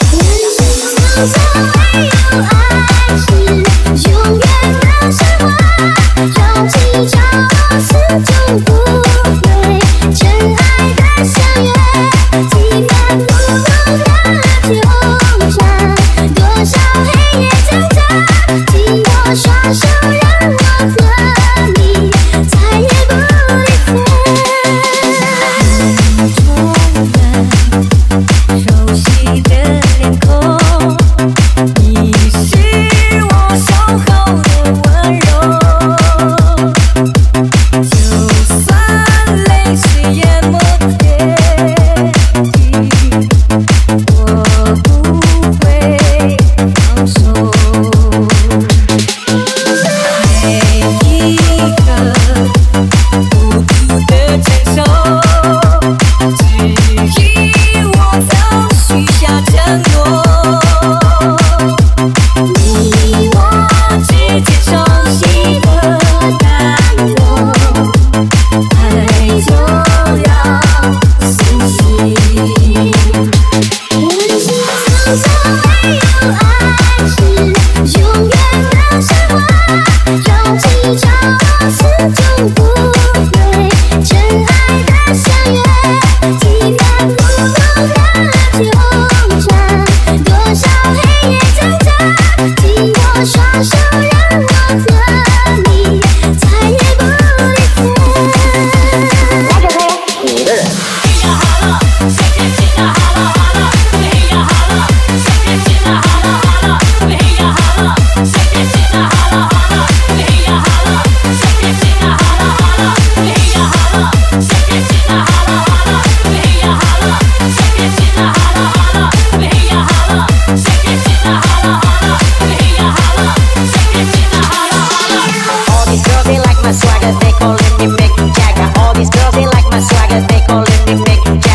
人生如果唯有爱情，永远。they calling me Mick Jagger. All these girls, they like my swagger, they calling me Mick Jagger.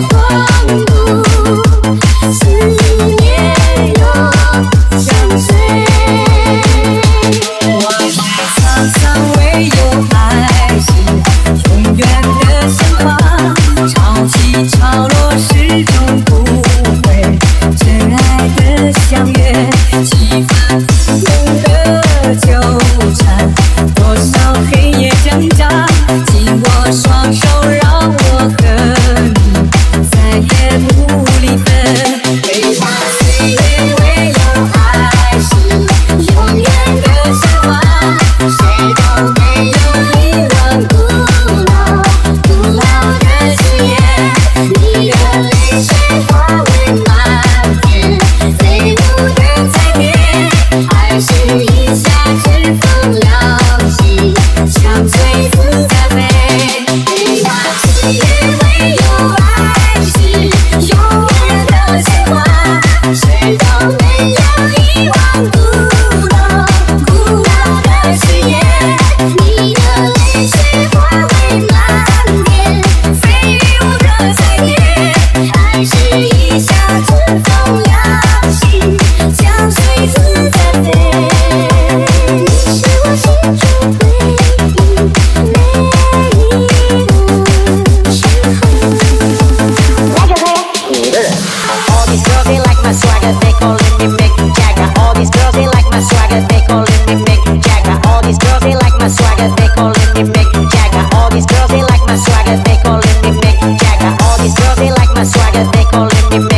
风度思念永相随沧桑唯有爱永远的潮起潮落始终不悔真爱的相约几番苦的酒 let me